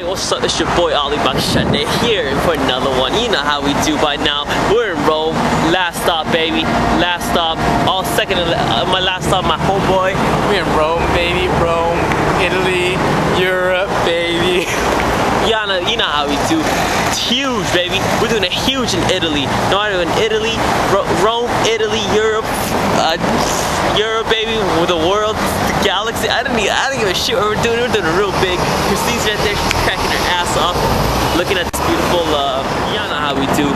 what's up? It's your boy Ali Bakshande here for another one. You know how we do by now. We're in Rome. Last stop, baby. Last stop. All second, uh, my last stop, my homeboy. We're in Rome, baby. Rome, Italy, Europe, baby. Yeah, know, you know how we do. It's huge, baby. We're doing a huge in Italy. No matter in Italy, Rome, Italy, Europe, uh, Europe, baby, with the world, the galaxy. I didn't, I didn't give a shit what we're doing. We're doing a real big there, she's cracking her ass off, looking at this beautiful. Uh, y'all know how we do.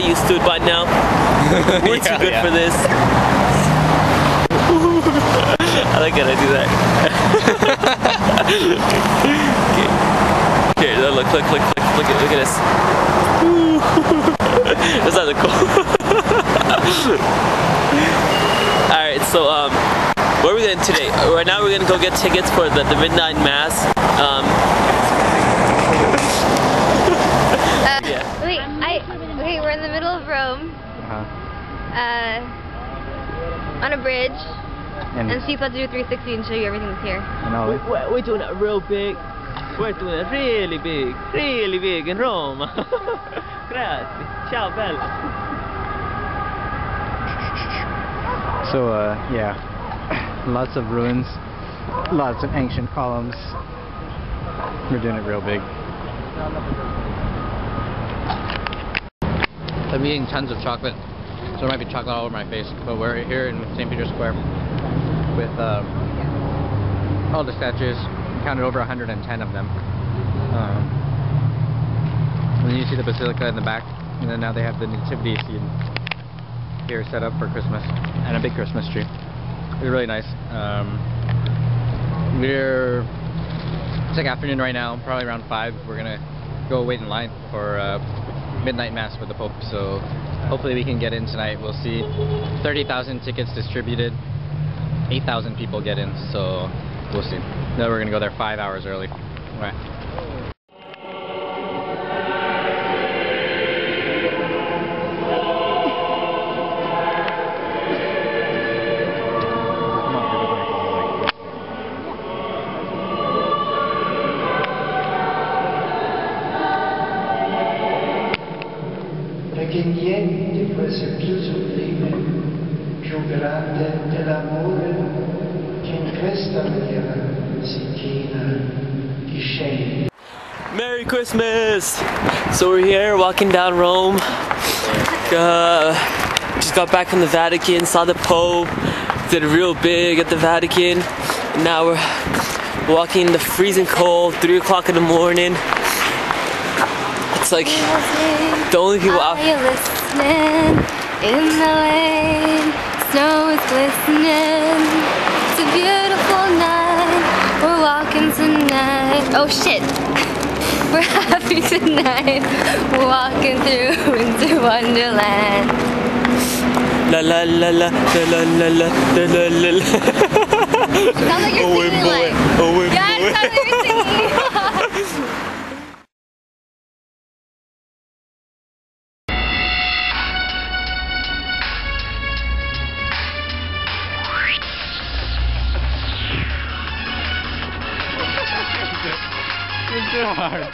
Y'all used to it by now. We're yeah, too good yeah. for this. I like how I do that. okay. Here, look, look, look, look, look at, look at this. That's not cool. All right, so um, where are we going today? Right now, we're gonna go get tickets for the, the midnight mass. Uh, on a bridge. And, and Steve had to do 360 and show you everything that's here. I know. We're, we're doing it real big. We're doing it really big, really big in Rome. Grazie. Ciao, bella. So, uh, yeah, lots of ruins, lots of ancient columns. We're doing it real big. I'm eating tons of chocolate, so there might be chocolate all over my face, but we're here in St. Peter's Square with um, all the statues, counted over 110 of them. Um, and then you see the basilica in the back, and then now they have the nativity scene here set up for Christmas, and a big Christmas tree. It's really nice. Um, we're it's like afternoon right now, probably around five. We're gonna go wait in line for uh, midnight mass for the Pope. So hopefully we can get in tonight. We'll see 30,000 tickets distributed. 8,000 people get in, so We'll see. No, we're gonna go there five hours early. All right. Sublime, più grande dell'amore Merry Christmas! So we're here walking down Rome. Uh, just got back from the Vatican, saw the Pope, did real big at the Vatican. now we're walking in the freezing cold, 3 o'clock in the morning. It's like the only people out here. listening in the lane? Snow is glistening a beautiful night. We're walking tonight. Oh shit. We're happy tonight. We're walking through into Wonderland. La la la la la la la la la la la. Sounds like you're oh, singing hard.